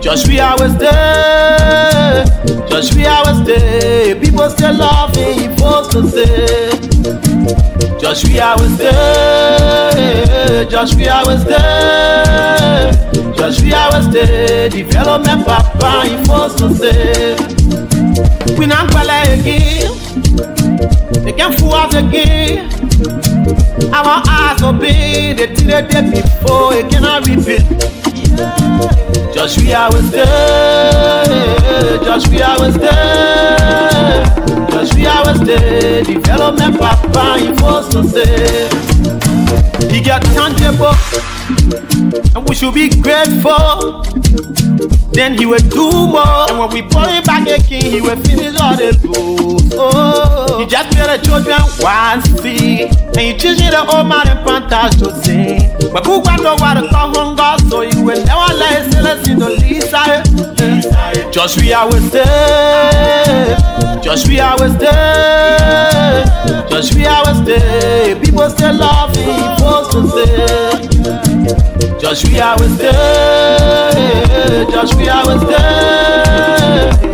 Just we always there. Just we always there. People still loving you folks to say. Just we always there. Just we always there. Just we always there. Development papa you folks to say. We not play again. They can fool us again. I'm our eyes open. They did it day before. It cannot repeat. Just we always there. Just we always there. Just we always there. Development papa you forced to say. He got tangible, and we should be grateful. Then he will do more, and when we pull him back again, he will finish all the goals. Oh, he the children one see, and he teaching the old man and pantas to sing. But who got no water come hunger, so you will never let his sellers in the Lisa. Just we always there, just we always there, just we always there. People still love me, folks to say. Just we always there, just we always there, just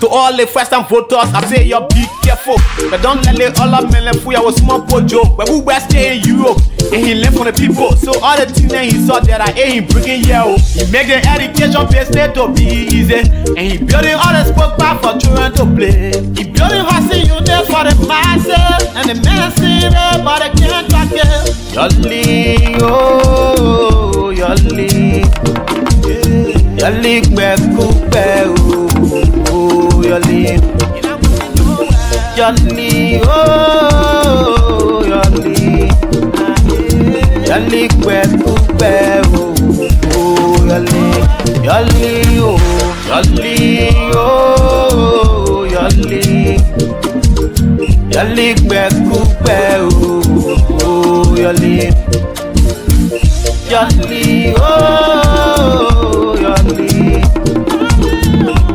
to all the first time voters, I say you be careful. But don't let all of men fool you with small pojo. But we were stay in Europe and he live for the people. So all the things that he saw that I ain't bringing you. Oh. He make the education business to be easy. And he building all the spoke back for children to play. He building housing units for the masses. And the men Yoli, gbẹ̀kúgbẹ̀, oh, yoli. Yoli, oh, yoli. Yoli, gbẹ̀kúgbẹ̀, oh, yoli. Yoli, oh, yoli, oh, yoli. Yoli, gbẹ̀kúgbẹ̀, oh, yoli. Yoli, oh, yoli.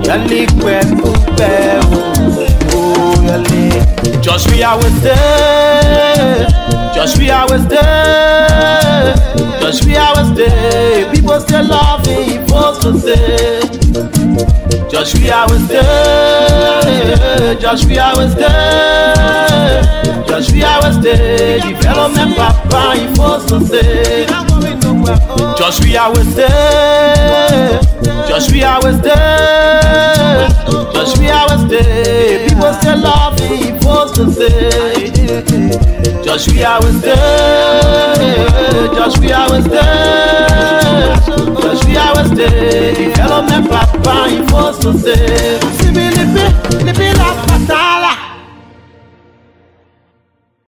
Yoli, gbẹ̀kúgbẹ̀, oh, yoli. Just we always there. Just we always. Just we always there. People still love me, folks to say. Just we always there. Just we always there. Just we always there. Development papa, you forced to say. Just we always there. Just we always there. Always. People still love me, forced to say. Just we always there. Just we always there. Just we always there. Development papa, forced to say.